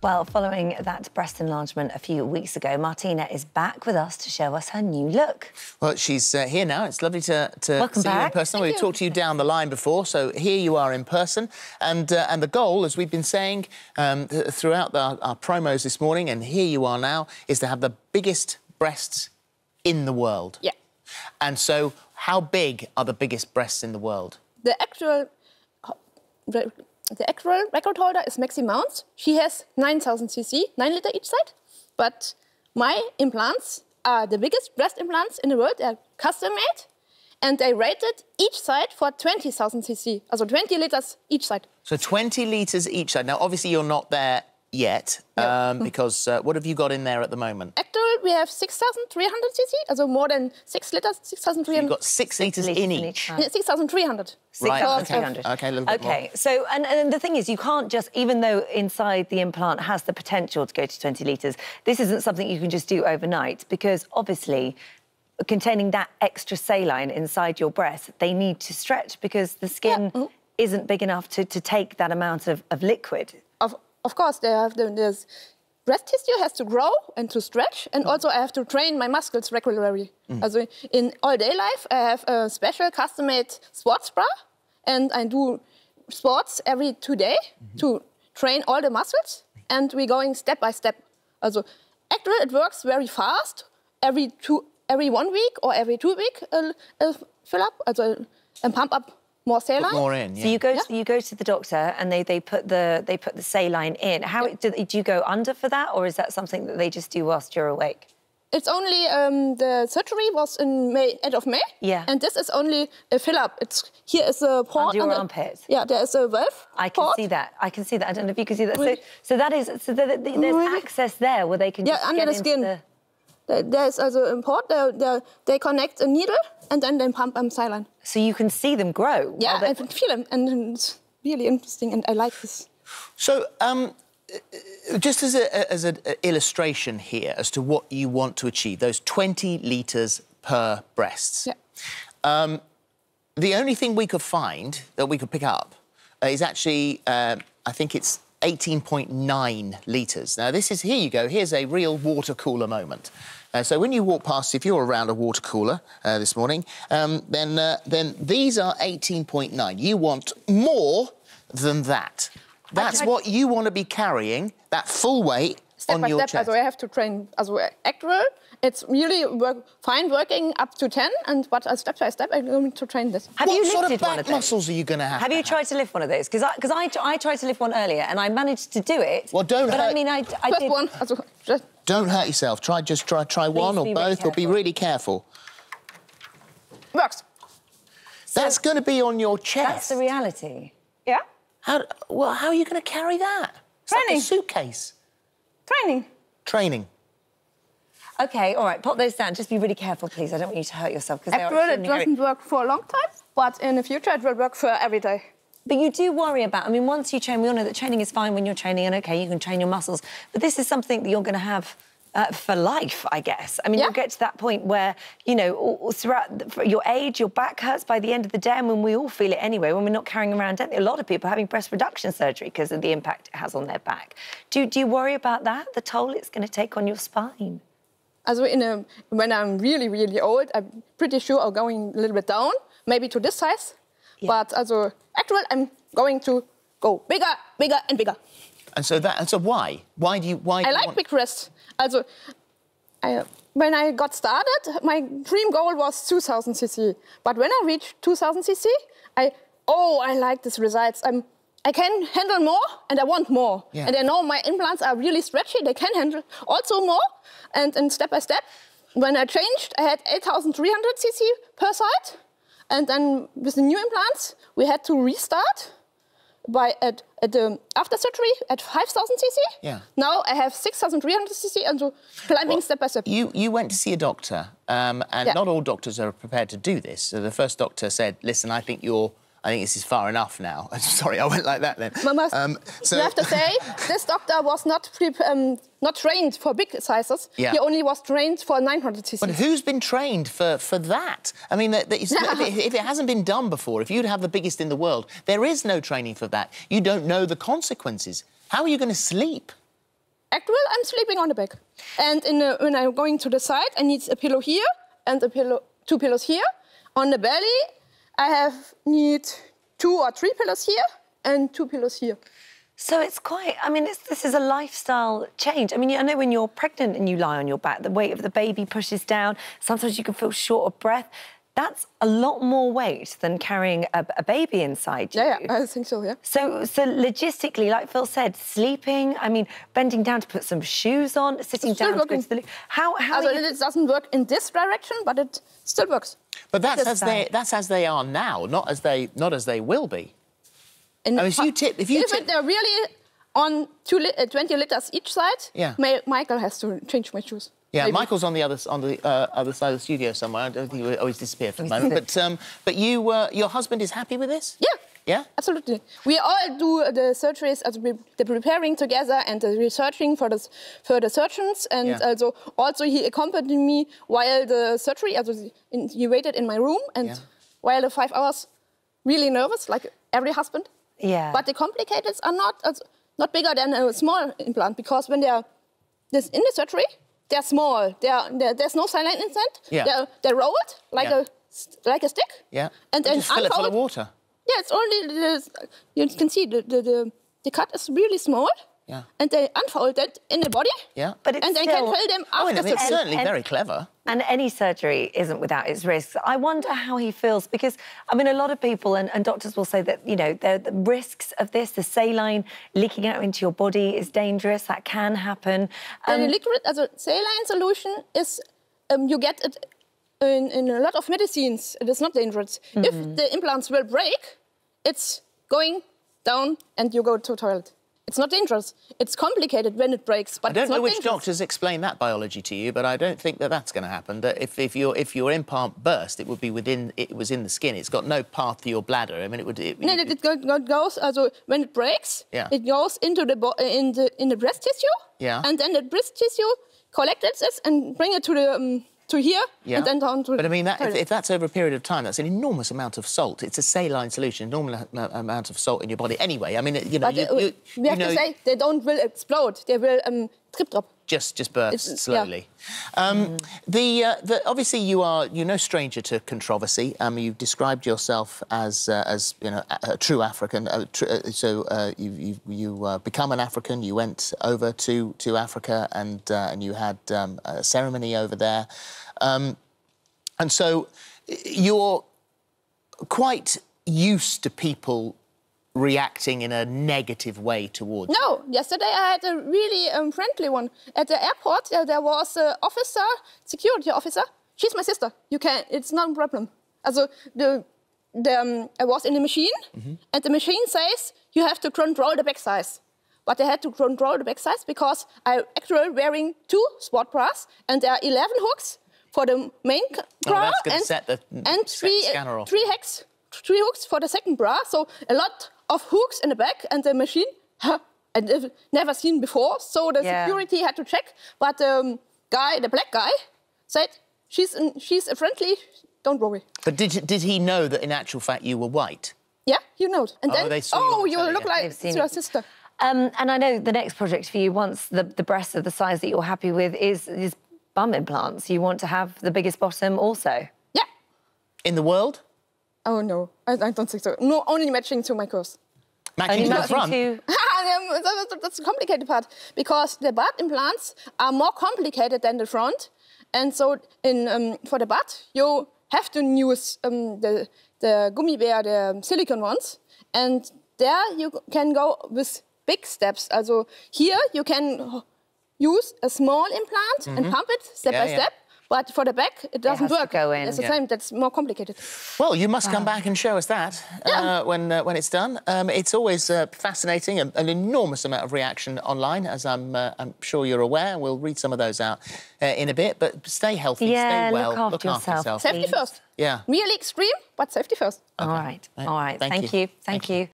Well, following that breast enlargement a few weeks ago, Martina is back with us to show us her new look. Well, she's uh, here now. It's lovely to, to Welcome see you in person. Thank We've talked to you down the line before, so here you are in person. And uh, and the goal, as we've been saying um, th- throughout the, our promos this morning, and here you are now, is to have the biggest breasts in the world. Yeah. And so, how big are the biggest breasts in the world? The actual the, actual record holder is Maxi Mounds. She has 9,000 cc, 9 liter each side. But my implants are the biggest breast implants in the world. They're custom made. And they rated each side for 20,000 cc, also 20 liters each side. So 20 litres each side. Now, obviously, you're not there yet um, because uh, what have you got in there at the moment? Actually, we have 6,300 cc, so more than 6 liters, 6,300. You've got six, litres litres in in each. each Yeah, 6,300. Right, okay. Okay, a little bit more. Okay, so, and, and the thing is, you can't just, even though inside the implant has the potential to go to 20 litres, this isn't something you can just do overnight because obviously containing that extra saline inside your breast, they need to stretch because the skin Mhm. isn't big enough to, to take that amount of, of liquid. Of, course, they have the, this breast tissue has to grow and to stretch, and also I have to train my muscles regularly. Also in all day life, I have a special custom-made sports bra, and I do sports every two days to train all the muscles, and we're going step by step. Also, actually, it works very fast. Every two, every one week or every two week, uh, uh, fill up, also, and pump up more saline. More in, yeah. So you go Yeah. to, you go to the doctor and they, they put the they put the saline in. How do, do you go under for that, or is that something that they just do whilst you're awake? It's only um, the surgery was in May, end of May. Yeah. And this is only a fill up. It's here is a port. Under your on the- armpit? Yeah, there is a valve. I can port. see that. I can see that. I don't know if you can see that. So, so that is so that, that- there's access there where they can Yeah, just under get the into skin. the- There- There is also a port. There, there, they connect a needle and then they pump um, saline. so you can see them grow. Yeah, while I can feel them, and it's really interesting, and I like this. So, um, uh, just as a, as an illustration here as to what you want to achieve, those 20 litres per breasts. Yeah. The only thing we could find that we could pick up uh, is actually, uh, I think it's 18.9 litres. Now, this is, here you go, here's a real water cooler moment. Uh, so when you walk past, if you're around a water cooler uh, this morning, um, then, uh, then these are 18.9. You want more than that. That's tried- what you want to be carrying, that full weight Step on by your step, chest. also I have to train. Also actual, it's really work, fine working up to 10, and but uh, step by step, I'm going to train this. Have what you sort of lifted back one of those? muscles are you going to have? Have to you tried to lift one of those? Because I, cause I, I tried to lift one earlier and I managed to do it. Well, don't But I mean, I, I First did. one, just Don't hurt yourself. Try just try try one or be really both, or be really careful. works. That's going to be on your chest. That's the reality. Yeah, How, well, how are you going to carry that? It's like a Training. suitcase. training. Training. Okay, all right, pop those down. Just be really careful, please. I don't want you to hurt yourself because they all, it doesn't work for a long time, but in the future, it will work for every day. But you do worry about, I mean, once you train, we all know that training is fine when you're training, and okay, you can train your muscles. But this is something that you're going to have uh, for life, I guess. I mean, Yeah. you'll get to that point where, you know, all, all throughout your age, your back hurts by the end of the day. I mean, we all feel it anyway when we're not carrying around. A lot of people are having breast reduction surgery because of the impact it has on their back. Do, do you worry about that, the toll it's going to take on your spine? As in a, when I'm really, really old, I'm pretty sure I'm going a little bit down, maybe to this size. But also, actually, I'm going to go bigger, bigger, and bigger. And so that. And so why? Why do you? Why? do I you like want- big breasts. Also, I, when I got started, my dream goal was 2000 cc. But when I reached 2000 cc, I oh, I like these results. I'm, I can handle more, and I want more. Yeah. And I know my implants are really stretchy. They can handle also more. And, and step by step, when I changed, I had 8300 cc per side. And then with the new implants, we had to restart by at, at the after surgery at 5000 cc. Yeah. Now I have 6300 cc and so climbing step by step. You you went to see a doctor, um, and Yeah. not all doctors are prepared to do this. So the first doctor said, "Listen, I think you're." I think this is far enough now. Sorry, I went like that then. Mama, Um, so you have to say this doctor was not pre- um, not trained for big sizes. Yeah. He only was trained for 900 cc. But who's been trained for, for that? I mean, that, that if, it, if it hasn't been done before, if you'd have the biggest in the world, there is no training for that. You don't know the consequences. How are you going to sleep? actual, I'm sleeping on the back. And in the, when I'm going to the side, I need a pillow here and a pillow, two pillows here. On the belly, I have need two or three pillows here and two pillows here. So it's quite, I mean, it's, this is a lifestyle change. I mean, I know when you're pregnant and you lie on your back, the weight of the baby pushes down. Sometimes you can feel short of breath. That's a lot more weight than carrying a, a baby inside you. Yeah, yeah, I think so, yeah. So, so logistically, like Phil said, sleeping, I mean, bending down to put some shoes on, sitting Still down working. to go to the... How, how Also, you- it doesn't work in this direction, but it still works. But that's Just as they that's as they are now, not as they not as they will be. And I mean, if you tip- if you if tip- they're really on two li- uh, 20 liters each side, Yeah. Michael has to change my shoes. Yeah, Maybe. Michael's on the other on the uh, other side of the studio somewhere. I don't think he always disappeared for the moment. But um, but you uh, your husband is happy with this? Yeah. Yeah. Absolutely. We all do the surgeries, as we, the preparing together and the researching for the, s- for the surgeons. And Yeah. also, also he accompanied me while the surgery, also in, he waited in my room and Yeah. while the five hours, really nervous, like every husband. Yeah. But the complicators are not, as- not bigger than a small implant because when they're this in the surgery, they're small. They're, they're, there's no saline inside. Yeah. They're, they're rolled like, Yeah. a, like a stick. Yeah. And then just fill it full of water. yeah, it's only the, you can see the, the, the, the cut is really small. Yeah. And they unfold it in the body. Yeah. But it's and they still- can fill them Oh, after and it's certainly and- very clever. And any surgery isn't without its risks. I wonder how he feels because, I mean, a lot of people and, and doctors will say that, you know, the, the risks of this, the saline leaking out into your body is dangerous. That can happen. And Um, the liquid, as a saline solution, is um, you get it in, in a lot of medicines. It is not dangerous. Mm-hmm. If the implants will break, it's going down and you go to toilet. It's not dangerous. It's complicated when it breaks, but I don't know which dangerous. doctors explain that biology to you, but I don't think that that's going to happen. That if, if your if your implant burst, it would be within it was in the skin. It's got no path to your bladder. I mean, it would. It, No, it, it go- goes also when it breaks. Yeah. It goes into the bo- in the in the breast tissue. Yeah. And then the breast tissue collects it and bring it to the um, to here Yeah. and then down to. But I mean, that, if, if that's over a period of time, that's an enormous amount of salt. It's a saline solution, enormous amount of salt in your body. Anyway, I mean, you know, But you, uh, you, we you have know, to say they don't will explode. They will um, trip drop. Just just burst It's- yeah. slowly. Um, the, uh, the obviously you are you're no stranger to controversy. Um, you've described yourself as uh, as you know a, a true African. Uh, tr- uh, so uh, you you, you uh, become an African. You went over to to Africa and uh, and you had um, a ceremony over there, um, and so you're quite used to people reacting in a negative way towards. No, yesterday I had a really um, friendly one at the airport. Uh, there was an officer, security officer. She's my sister. You can. It's not a problem. Also the the um, I was in the machine, and the machine says you have to control the back size. But I had to control the back size because I'm actually wearing two sport bras, and there are 11 hooks for the main Oh, bra that's and, and three three hooks three hooks for the second bra. So a lot of hooks in the back, and the machine huh, I nev- never seen before. So the Yeah. security had to check. But the um, guy, the black guy, said she's in, she's a friendly. Don't worry. But did did he know that in actual fact you were white? Yeah, you know. And Oh, then they saw oh, the you look like They've your it. sister. Um, and I know the next project for you, once the, the breasts are the size that you're happy with, is, is bum implants. You want to have the biggest bottom also. Yeah. In the world? Oh no, I, I don't think so. No, only matching to my course. Matching to the matching front? to- that- that- That's the complicated part because the butt implants are more complicated than the front, and so in um, for the butt you have to use um, the the bear, the silicone ones, and there you can go with big steps. Also here you can use a small implant and pump it step Mm-hmm. Yeah, by yeah. step. But for the back, it doesn't has to work. go in. It's the Yeah. same. That's more complicated. Well, you must come back and show us that uh, when uh, when it's done. Um, it's always uh, fascinating, and an enormous amount of reaction online, as I'm uh, I'm sure you're aware. We'll read some of those out uh, in a bit. But stay healthy, Yeah, stay well, look after yourself. Safety first. Yeah. Really extreme, but safety first. All right. All right. Thank Thank, you. you. Thank, Thank you. you.